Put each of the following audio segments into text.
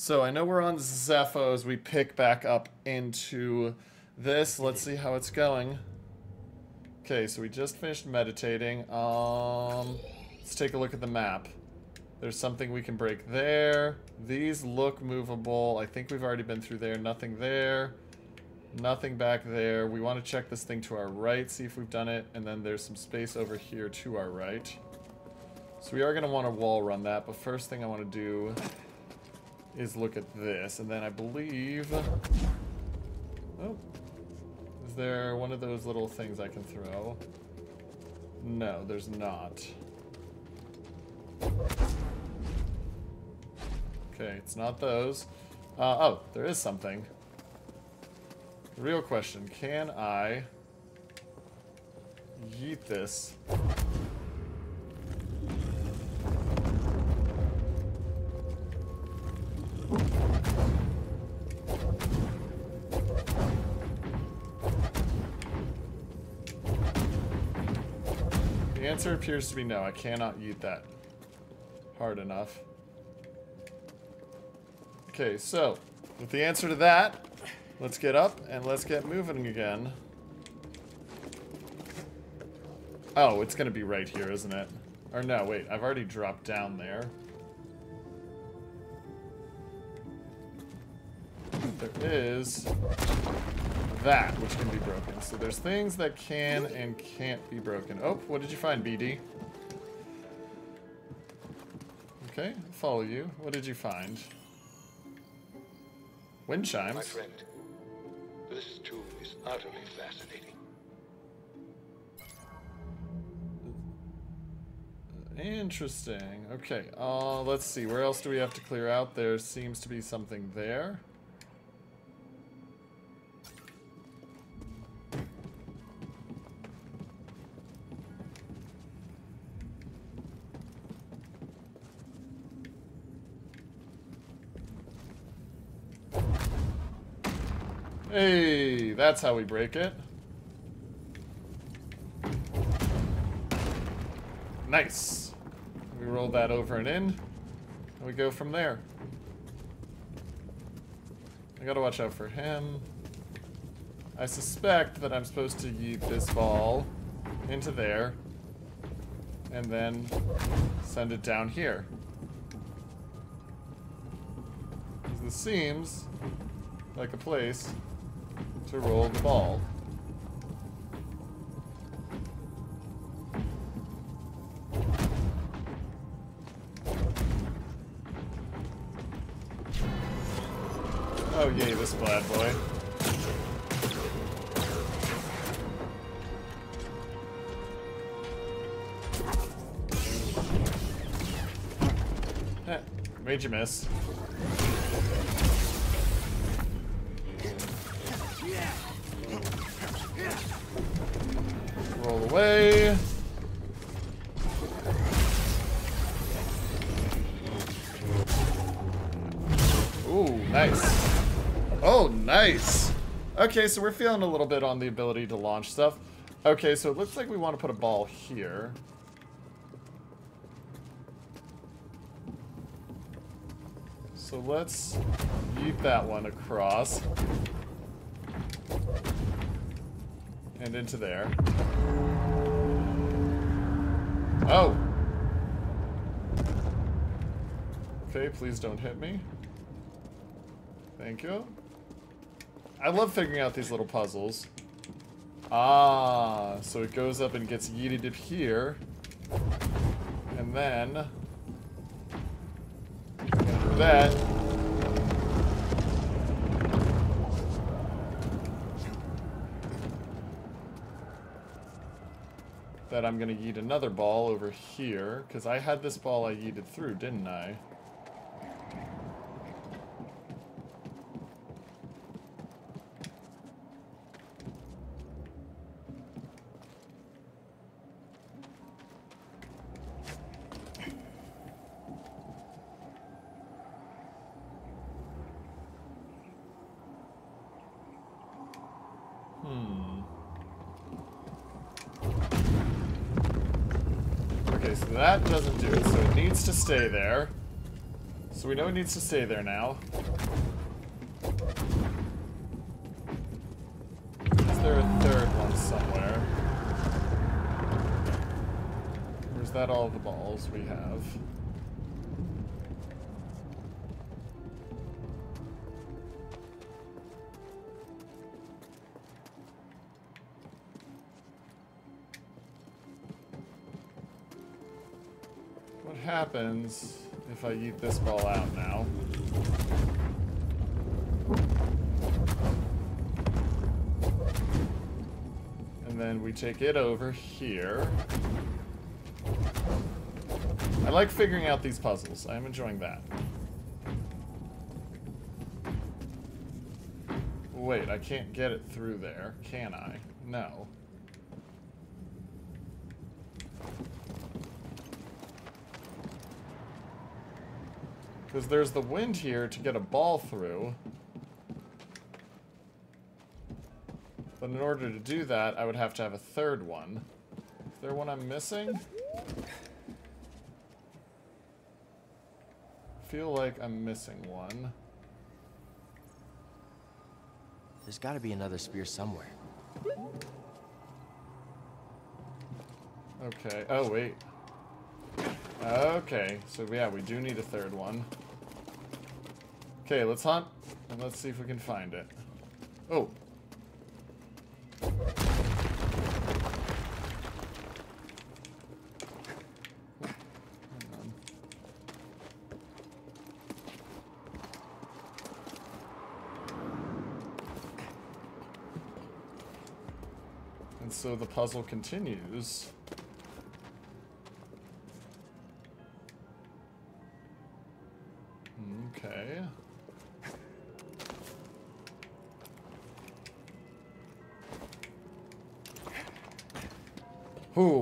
So I know we're on Zeffo as we pick back up into this. Let's see how it's going. Okay, so we just finished meditating. Um, let's take a look at the map. There's something we can break there. These look movable. I think we've already been through there. Nothing there. Nothing back there. We want to check this thing to our right, see if we've done it. And then there's some space over here to our right. So we are going to want to wall run that. But first thing I want to do is look at this. And then I believe... Oh. Is there one of those little things I can throw? No, there's not. Okay, it's not those. Uh, oh, there is something. Real question, can I yeet this? Answer appears to be no, I cannot eat that hard enough. Okay, so, with the answer to that, let's get up and let's get moving again. Oh, it's gonna be right here, isn't it? Or no, wait, I've already dropped down there. There is that, which can be broken. So there's things that can and can't be broken. Oh, what did you find, BD? Okay, follow you. What did you find? Wind chimes. My friend, this tomb is utterly fascinating. Interesting. Okay, uh, let's see. Where else do we have to clear out? There seems to be something there. That's how we break it. Nice. We roll that over and in, and we go from there. I gotta watch out for him. I suspect that I'm supposed to yeet this ball into there, and then send it down here. Because This seems like a place to roll the ball. Oh yay, this bad boy. You miss. Okay, so we're feeling a little bit on the ability to launch stuff. Okay, so it looks like we want to put a ball here. So let's yeet that one across. And into there. Oh! Okay, please don't hit me. Thank you. I love figuring out these little puzzles. Ah, so it goes up and gets yeeted up here. And then... that. That I'm gonna yeet another ball over here, because I had this ball I yeeted through, didn't I? Okay, so that doesn't do it, so it needs to stay there. So we know it needs to stay there now. Is there a third one somewhere? Or is that all the balls we have? Happens if I eat this ball out now? And then we take it over here. I like figuring out these puzzles. I am enjoying that. Wait, I can't get it through there, can I? No. Because there's the wind here to get a ball through. But in order to do that, I would have to have a third one. Is there one I'm missing? feel like I'm missing one. There's got to be another spear somewhere. Okay. Oh, wait. Okay. So, yeah, we do need a third one. Okay, let's hunt. And let's see if we can find it. Oh. And so the puzzle continues.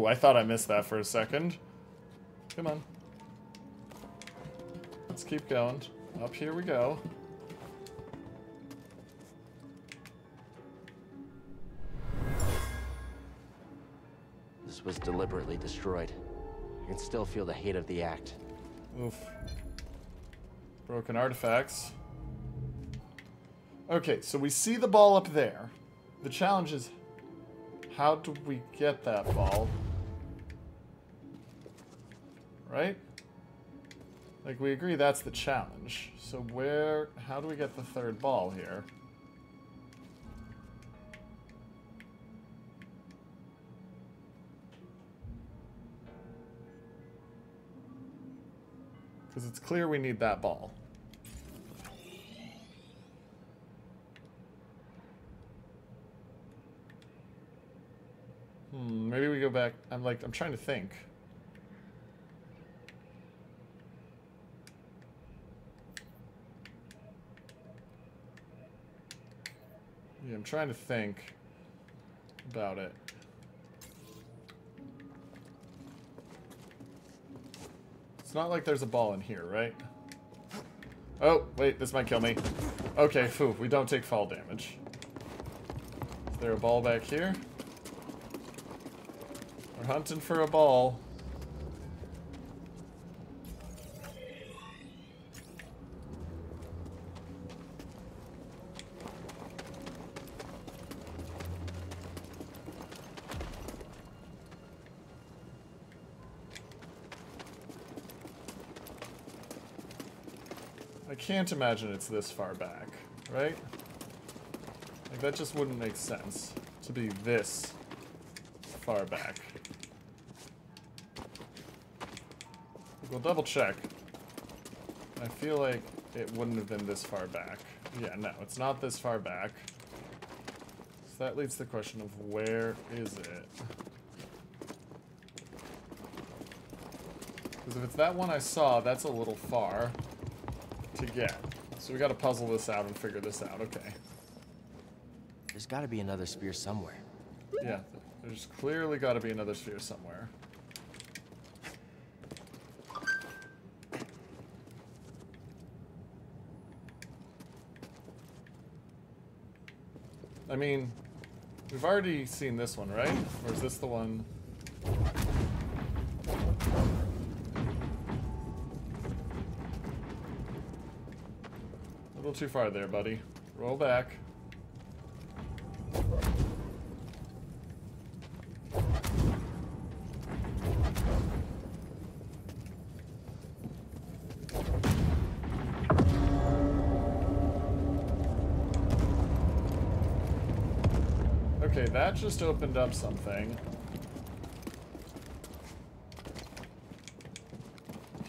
I thought I missed that for a second. Come on. Let's keep going. Up here we go. This was deliberately destroyed. I can still feel the hate of the act. Oof. Broken artifacts. Okay, so we see the ball up there. The challenge is, how do we get that ball? Right? Like, we agree that's the challenge. So where, how do we get the third ball here? Because it's clear we need that ball. Hmm, maybe we go back. I'm like, I'm trying to think. Yeah, I'm trying to think about it. It's not like there's a ball in here, right? Oh, wait, this might kill me. Okay, phew, we don't take fall damage. Is there a ball back here? We're hunting for a ball. Can't imagine it's this far back, right? Like, that just wouldn't make sense to be this far back. We'll double check. I feel like it wouldn't have been this far back. Yeah, no, it's not this far back. So that leads to the question of where is it? Because if it's that one I saw, that's a little far to get. So we gotta puzzle this out and figure this out. Okay. There's got to be another spear somewhere. Yeah, there's clearly gotta be another sphere somewhere. I mean, we've already seen this one, right? Or is this the one? Little too far there, buddy. Roll back. Okay, that just opened up something.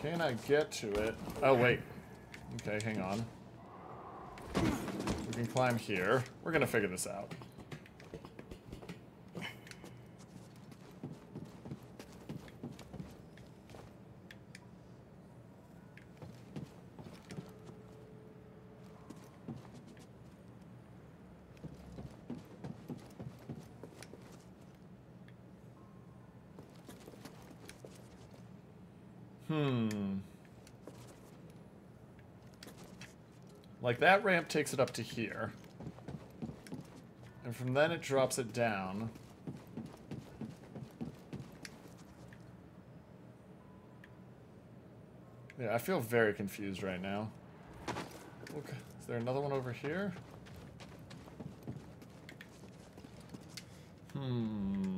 Can I get to it? Oh, wait. Okay, hang on. Can climb here. We're gonna figure this out. That ramp takes it up to here. And from then it drops it down. Yeah, I feel very confused right now. Okay, is there another one over here? Hmm.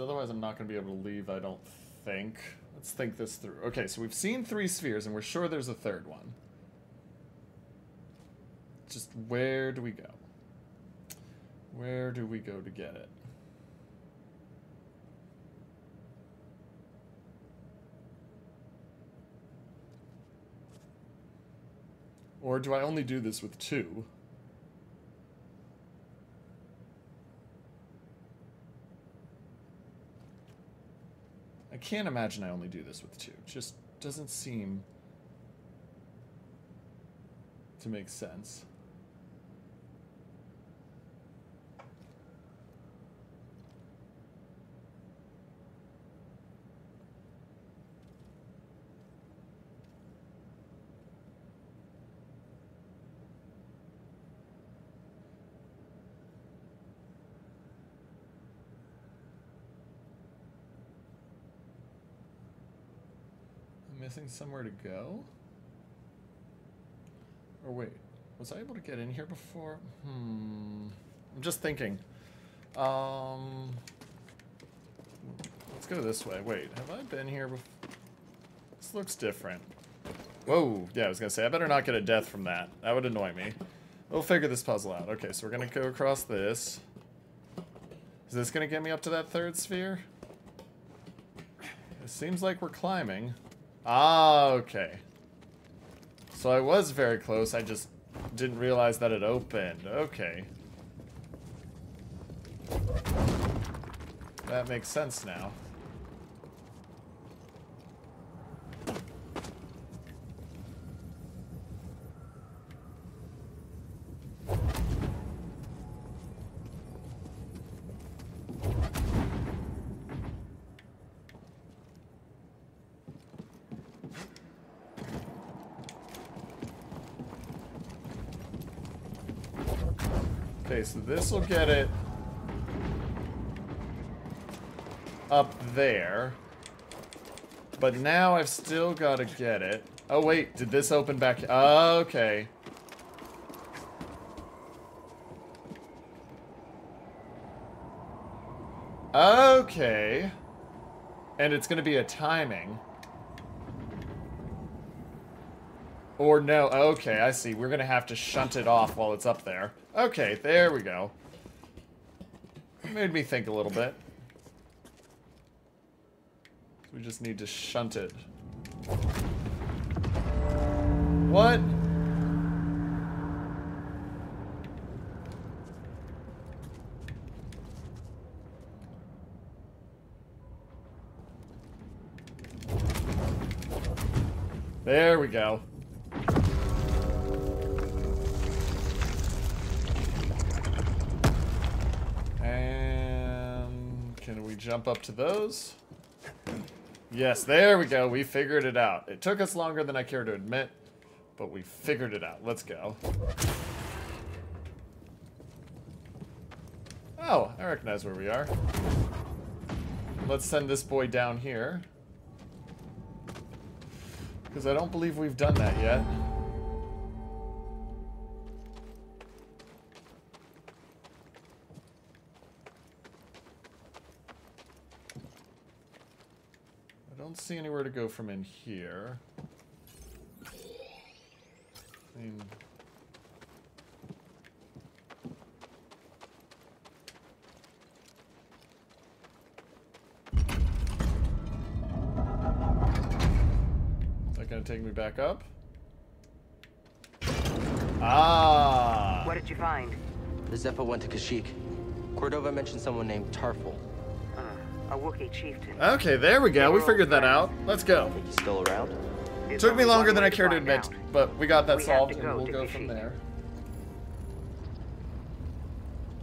Because otherwise I'm not going to be able to leave, I don't think. Let's think this through. Okay, so we've seen three spheres, and we're sure there's a third one. Just where do we go? Where do we go to get it? Or do I only do this with two? Can't imagine I only do this with two. It just doesn't seem to make sense. Missing somewhere to go? Or wait, was I able to get in here before? Hmm. I'm just thinking. Um. Let's go this way. Wait, have I been here before? This looks different. Whoa, yeah, I was gonna say, I better not get a death from that. That would annoy me. We'll figure this puzzle out. Okay, so we're gonna go across this. Is this gonna get me up to that third sphere? It seems like we're climbing. Ah, okay. So I was very close, I just didn't realize that it opened. Okay. That makes sense now. Okay, so this will get it up there. But now I've still got to get it. Oh, wait. Did this open back? Okay. Okay. And it's going to be a timing. Or no, okay, I see. We're going to have to shunt it off while it's up there. Okay, there we go. Made me think a little bit. We just need to shunt it. What? There we go. Can we jump up to those? Yes, there we go. We figured it out. It took us longer than I care to admit, but we figured it out. Let's go. Oh, I recognize where we are. Let's send this boy down here. Because I don't believe we've done that yet. Don't see anywhere to go from in here. I mean... Is that gonna take me back up? Ah! What did you find? The Zeffo went to Kashyyyk. Cordova mentioned someone named Tarfful. A Wookiee chieftain. Okay, there we go. We figured that out. Let's go. Think he's still around? There's Took me longer than I care to admit, out. but we got that We solved to and we'll go from there.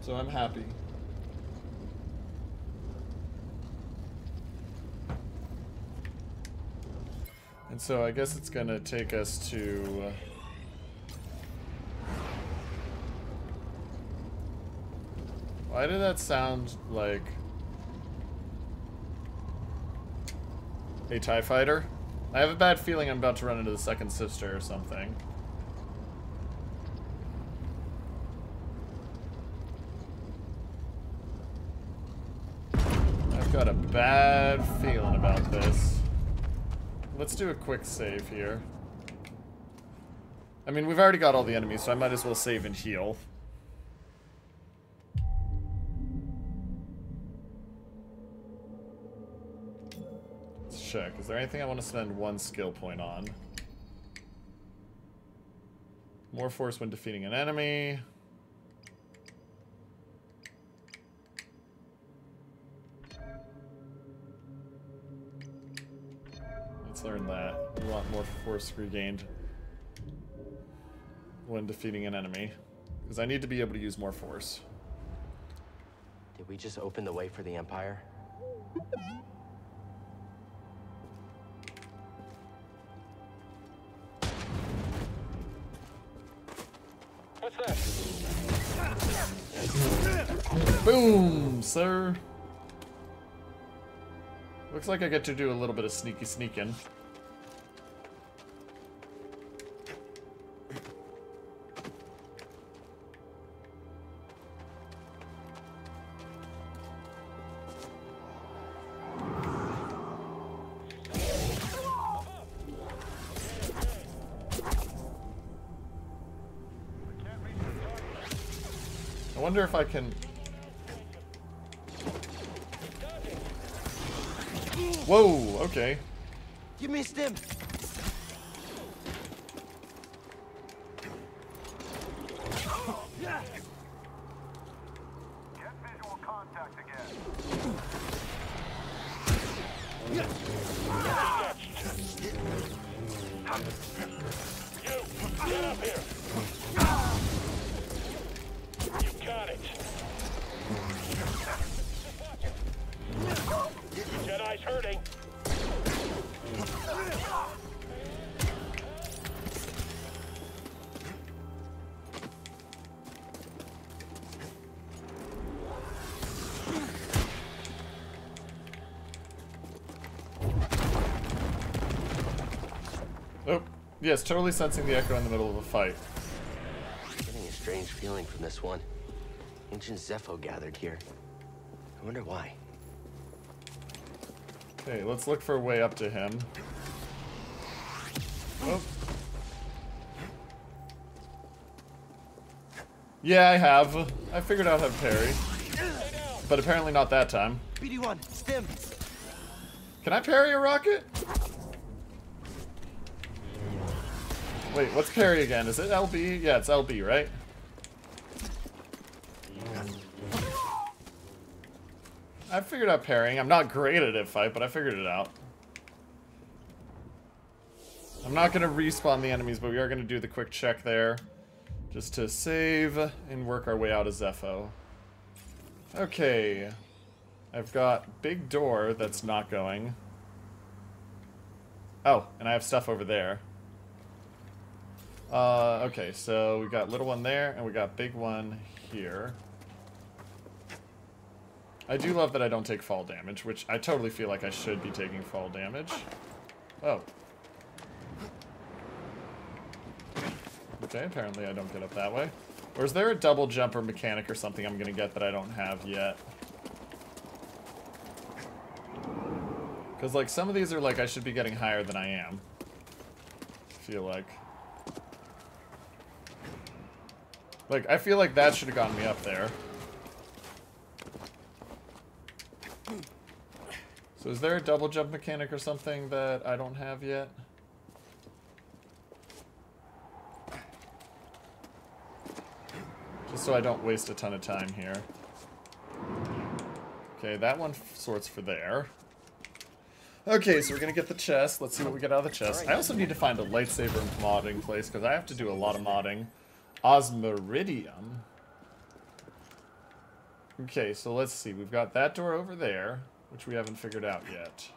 So I'm happy. And so I guess it's gonna take us to... uh, Why did that sound like... A TIE fighter? I have a bad feeling I'm about to run into the second sister or something. I've got a bad feeling about this. Let's do a quick save here. I mean, we've already got all the enemies, so I might as well save and heal. Check. Is there anything I want to spend one skill point on? More force when defeating an enemy. Let's learn that. We want more force regained when defeating an enemy. Because I need to be able to use more force. Did we just open the way for the Empire? Boom, sir. Looks like I get to do a little bit of sneaky sneaking. Wonder if I can... Whoa, okay. You missed him! Yes, totally sensing the echo in the middle of a fight. Getting a strange feeling from this one. Ancient Zeffo gathered here. I wonder why. Okay, let's look for a way up to him. Oh. Yeah, I have. I figured out how to parry. But apparently not that time. BD1, stim! Can I parry a rocket? Wait, what's parry again? Is it LB? Yeah, it's LB, right? I figured out parrying. I'm not great at it, fight, but I figured it out. I'm not going to respawn the enemies, but we are going to do the quick check there. Just to save and work our way out of Zeffo. Okay. I've got big door that's not going. Oh, and I have stuff over there. Uh, okay, so we got little one there, and we got big one here. I do love that I don't take fall damage, which I totally feel like I should be taking fall damage. Oh. Okay, apparently I don't get up that way. Or is there a double jumper mechanic or something I'm gonna get that I don't have yet? Because, like, some of these are like I should be getting higher than I am. I feel like. Like, I feel like that should have gotten me up there. So is there a double jump mechanic or something that I don't have yet? Just so I don't waste a ton of time here. Okay, that one sorts for there. Okay, so we're gonna get the chest. Let's see what we get out of the chest. I also need to find a lightsaber modding place because I have to do a lot of modding. Osmiridium. Okay, so let's see. We've got that door over there, which we haven't figured out yet.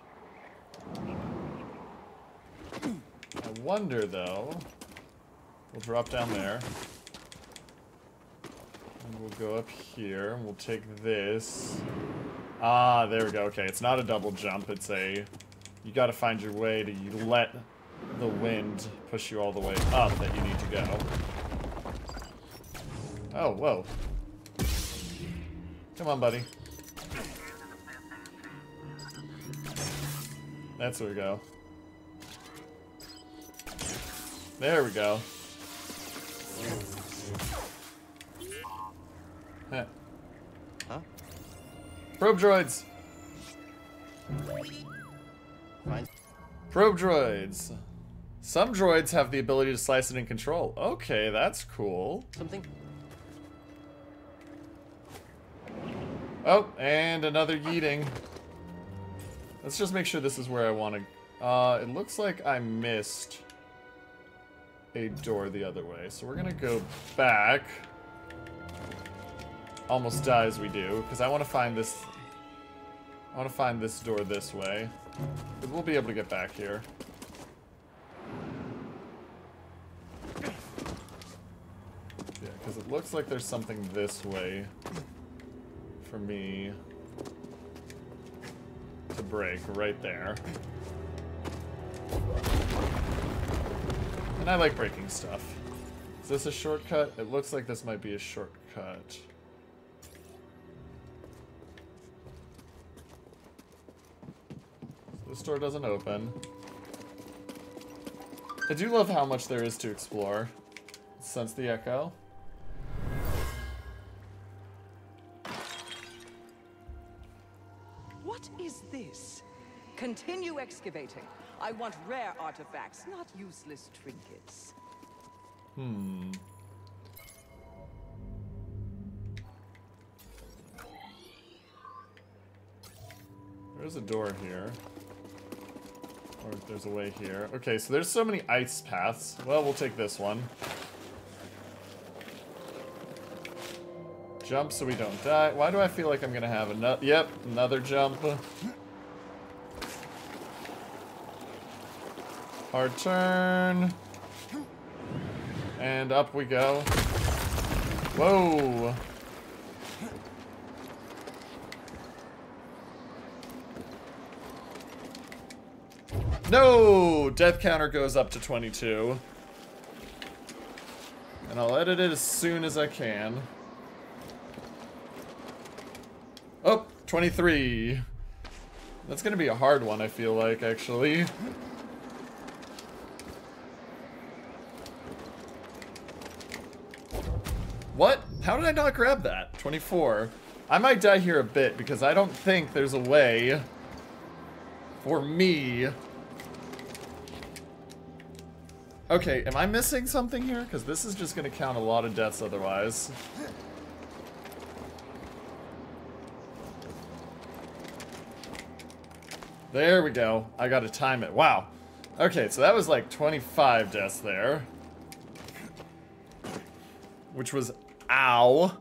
I wonder, though... We'll drop down there. And we'll go up here, and we'll take this. Ah, there we go. Okay, it's not a double jump. It's a... You gotta find your way to you let the wind push you all the way up that you need to go. Oh, whoa. Come on, buddy. That's where we go. There we go. Huh. Huh? Probe droids! Fine. Probe droids. Some droids have the ability to slice it in control. Okay, that's cool. Something? Oh, and another yeeting. Let's just make sure this is where I want to... Uh, it looks like I missed a door the other way. So we're going to go back. Almost die as we do, because I want to find this... I want to find this door this way. Because we'll be able to get back here. Yeah, because it looks like there's something this way for me to break right there. And I like breaking stuff. Is this a shortcut? It looks like this might be a shortcut. This door doesn't open. I do love how much there is to explore. Sense the echo. Continue excavating. I want rare artifacts, not useless trinkets. Hmm. There's a door here. Or there's a way here. Okay, so there's so many ice paths. Well, we'll take this one. Jump so we don't die. Why do I feel like I'm gonna have another? Yep, another jump. Hard turn. And up we go. Whoa. No! Death counter goes up to 22. And I'll edit it as soon as I can. Oh, 23. That's gonna be a hard one, I feel like, actually. What? How did I not grab that? 24. I might die here a bit because I don't think there's a way for me. Okay, am I missing something here? Because this is just going to count a lot of deaths otherwise. There we go. I got to time it. Wow. Okay, so that was like 25 deaths there. Which was, ow.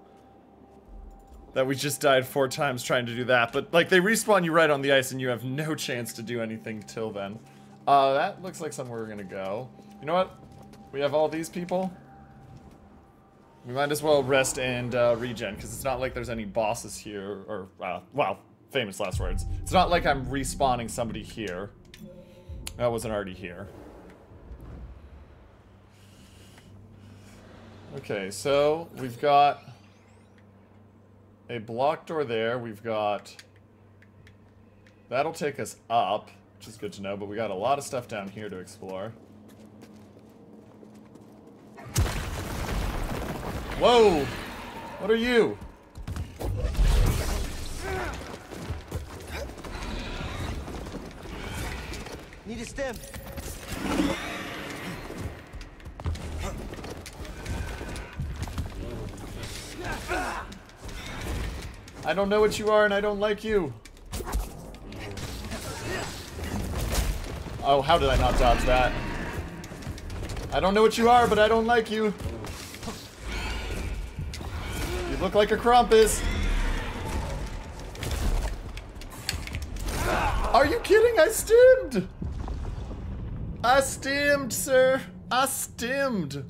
That we just died four times trying to do that. But, like, they respawn you right on the ice and you have no chance to do anything till then. Uh, that looks like somewhere we're gonna go. You know what? We have all these people. We might as well rest and uh, regen, because it's not like there's any bosses here, or, uh, well, famous last words. It's not like I'm respawning somebody here. That wasn't already here. Okay, so we've got a block door there. We've got... That'll take us up, which is good to know, but we got a lot of stuff down here to explore. Whoa! What are you? Need a stim. I don't know what you are and I don't like you. Oh, how did I not dodge that? I don't know what you are, but I don't like you. You look like a Krampus. Are you kidding? I stimmed! I stimmed, sir. I stimmed.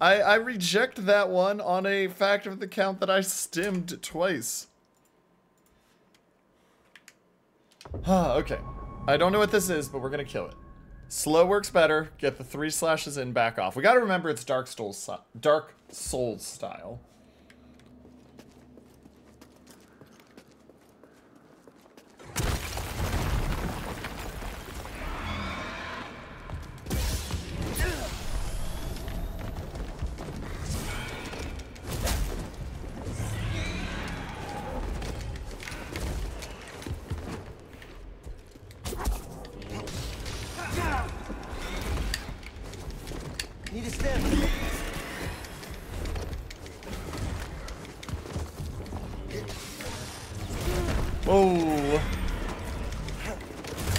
I, I reject that one on a fact of the count that I stimmed twice. Okay. I don't know what this is, but we're gonna kill it. Slow works better. Get the three slashes in, back off. We gotta remember it's Dark Souls, Dark Souls style.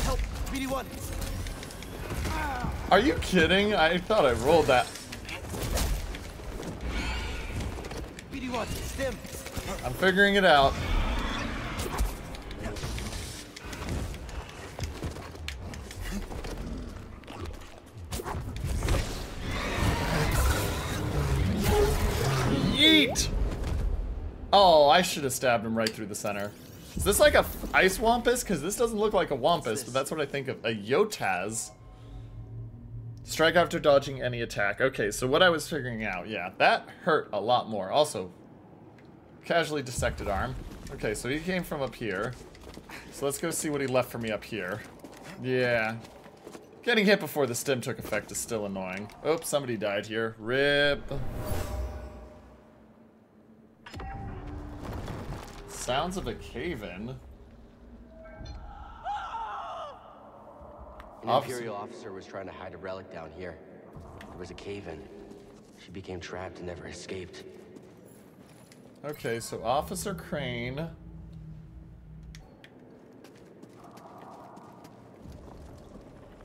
Help. BD1. are you kidding? I thought I rolled that. BD1. Stim. I'm figuring it out. Yeet! Oh, I should have stabbed him right through the center. Is this like a ice wampus? Because this doesn't look like a wampus, but that's what I think of. A Jotaz. Strike after dodging any attack. Okay, so what I was figuring out, yeah, that hurt a lot more. Also, Casually dissected arm. Okay, so he came from up here. So let's go see what he left for me up here. Yeah. Getting hit before the stim took effect is still annoying. Oops, somebody died here. RIP. Sounds of a cave-in. An Officer- Imperial officer was trying to hide a relic down here. There was a cave-in. She became trapped and never escaped. Okay, so Officer Crane.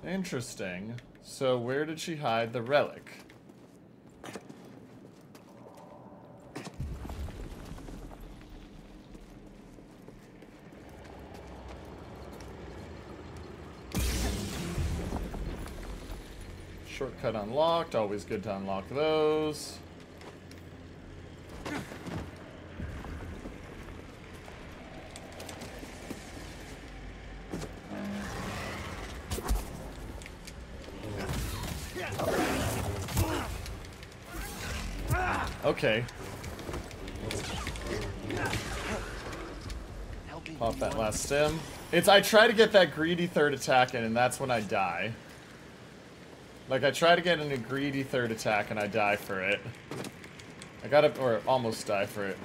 Interesting. So where did she hide the relic? Shortcut unlocked. Always good to unlock those. Okay. Pop that last stim. It's I try to get that greedy third attack in, and that's when I die. Like I try to get in a greedy third attack, and I die for it. I gotta, or almost die for it.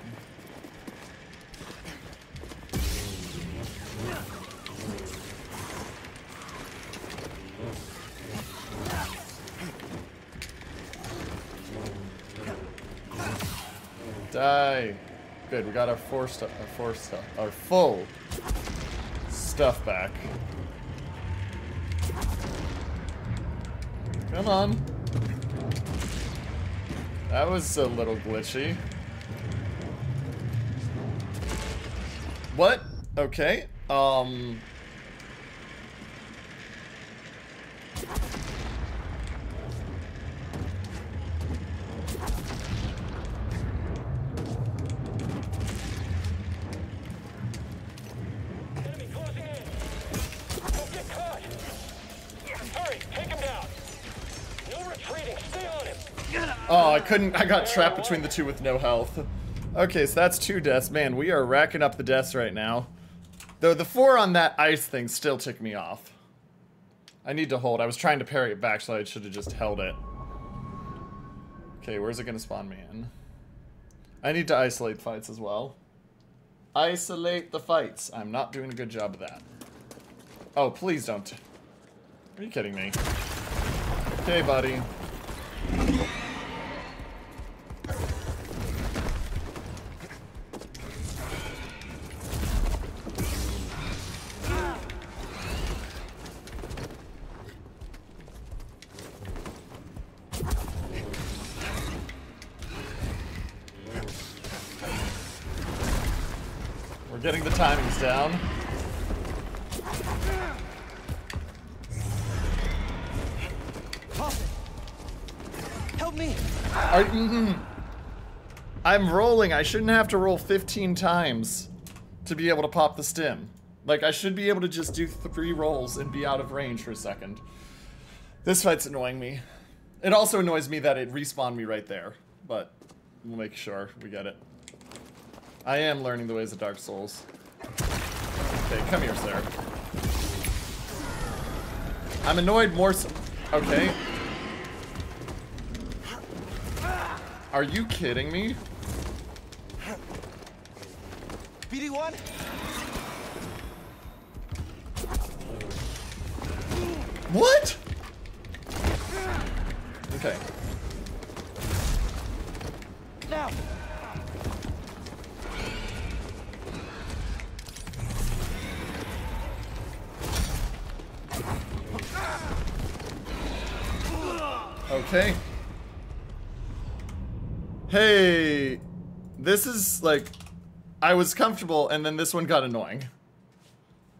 Die. Good, we got our four stuff, our four stuff, our full stuff back. Come on. That was a little glitchy. What? Okay. Um. Couldn't. I got trapped between the two with no health. Okay, so that's two deaths. Man, we are racking up the deaths right now. Though the four on that ice thing still ticked me off. I need to hold. I was trying to parry it back, so I should have just held it. Okay, where's it to spawn me in? I need to isolate fights as well. Isolate the fights. I'm not doing a good job of that. Oh, please don't. Are you kidding me? Okay, buddy. Getting the timings down. Help me! Are, mm, I'm rolling. I shouldn't have to roll 15 times to be able to pop the stim. Like, I should be able to just do three rolls and be out of range for a second. This fight's annoying me. It also annoys me that it respawned me right there. But we'll make sure we get it. I am learning the ways of Dark Souls. Okay, come here, sir. I'm annoyed more so- Okay. Are you kidding me? BD1? What? Okay. Okay. Hey, this is like, I was comfortable and then this one got annoying.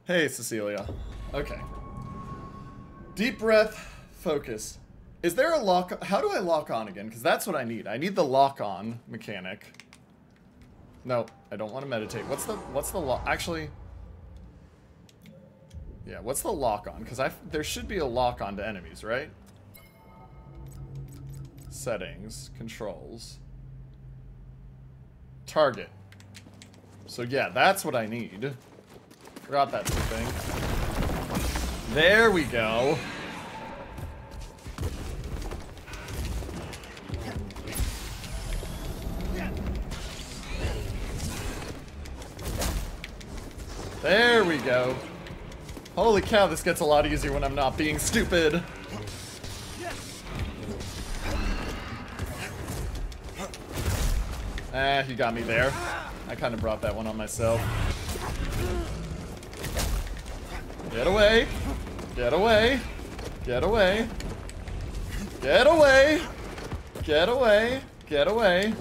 Hey, Cecilia. Okay. Deep breath, focus. Is there a lock? How do I lock on again? Because that's what I need. I need the lock on mechanic. No, I don't want to meditate. What's the, what's the lock? Actually, yeah, what's the lock on? Because I, there should be a lock on to enemies, right? Settings, controls. Target. So yeah, that's what I need. Forgot that thing. There we go. There we go. Holy cow, this gets a lot easier when I'm not being stupid. Ah, he got me there. I kind of brought that one on myself. Get away. Get away. Get away. Get away. Get away. Get away.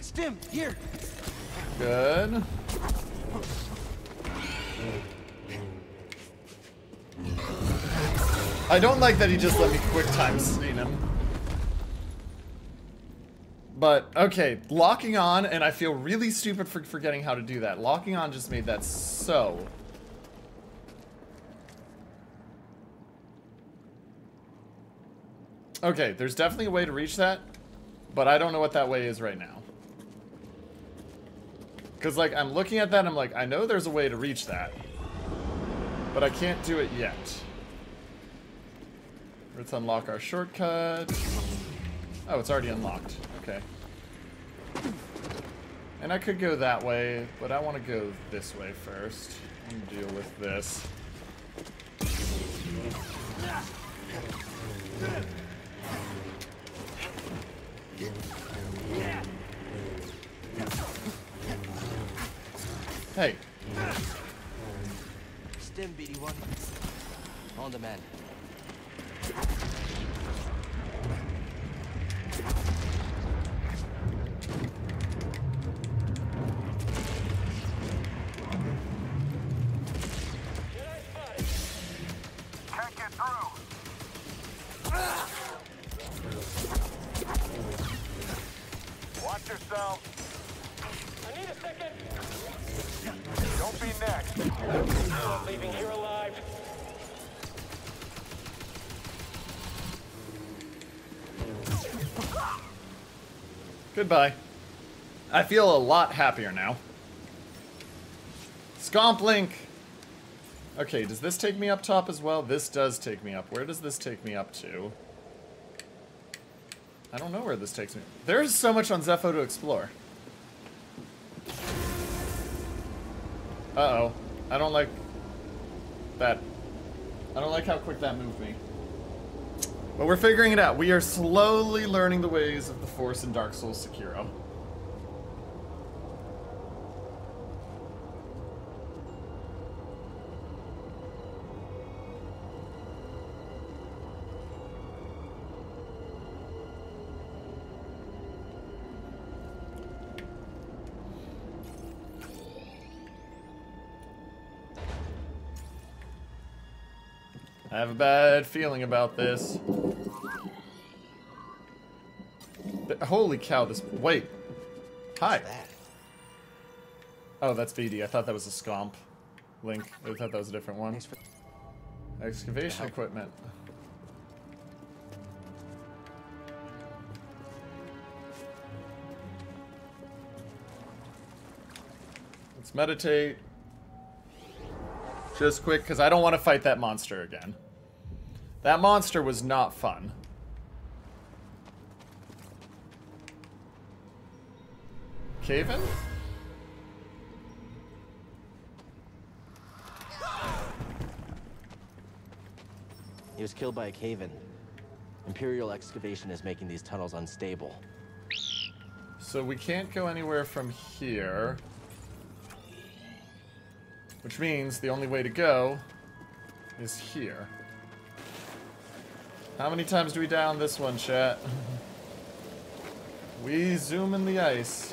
Stim, here! Good. I don't like that he just let me quick time scene him. But, okay, locking on, and I feel really stupid for forgetting how to do that. Locking on just made that so... Okay, there's definitely a way to reach that, but I don't know what that way is right now. Because, like, I'm looking at that I'm like, I know there's a way to reach that, but I can't do it yet. Let's unlock our shortcut. Oh, it's already unlocked. Okay. And I could go that way, but I want to go this way first. And deal with this. Hey, Stim, BD1. On demand. Can't Goodbye. I feel a lot happier now. Scomp Link! Okay, does this take me up top as well? This does take me up. Where does this take me up to? I don't know where this takes me. There's so much on Zeffo to explore. Uh-oh. I don't like that. I don't like how quick that moved me. But we're figuring it out. We are slowly learning the ways of the Force in Dark Souls Sekiro. I have a bad feeling about this. But holy cow, this... Wait. Hi. That. Oh, that's BD. I thought that was a scomp. Link. I thought that was a different one. Excavation equipment. Let's meditate. Just quick, because I don't want to fight that monster again. That monster was not fun. Caven? He was killed by a cave-in. Imperial excavation is making these tunnels unstable. So we can't go anywhere from here. Which means the only way to go is here. How many times do we down this one, chat? we zoom in the ice.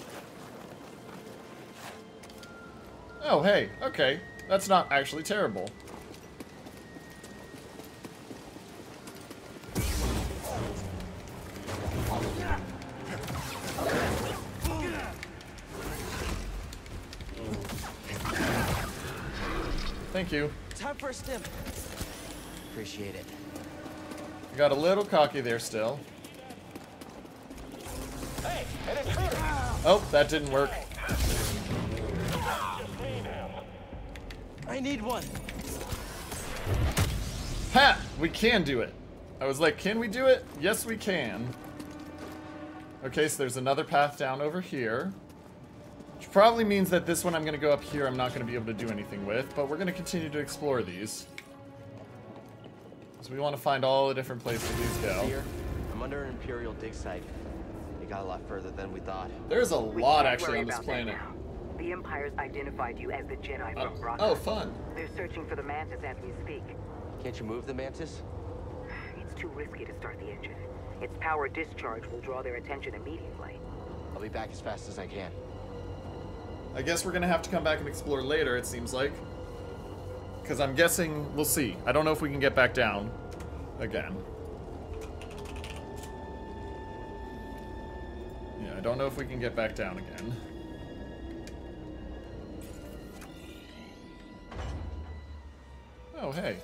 Oh, hey, okay. That's not actually terrible. Thank you. Time for a stim. Appreciate it. Got a little cocky there still. Hey! Oh, that didn't work. I need one. Ha! We can do it. I was like, can we do it? Yes, we can. Okay, so there's another path down over here. Which probably means that this one I'm going to go up here I'm not going to be able to do anything with, but we're going to continue to explore these. So we want to find all the different places these go. Here, I'm under an Imperial dig site. It got a lot further than we thought. There's a We lot actually on this planet. The Empire's identified you as the Jedi Oh, from Bracca. oh, fun. They're searching for the Mantis as we speak. Can't you move the Mantis? It's too risky to start the engine. Its power discharge will draw their attention immediately. I'll be back as fast as I can. I guess we're going to have to come back and explore later, it seems like. Because I'm guessing, we'll see. I don't know if we can get back down again. Yeah, I don't know if we can get back down again. Oh, hey.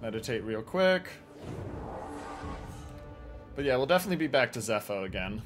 Meditate real quick. But yeah, we'll definitely be back to Zeffo again.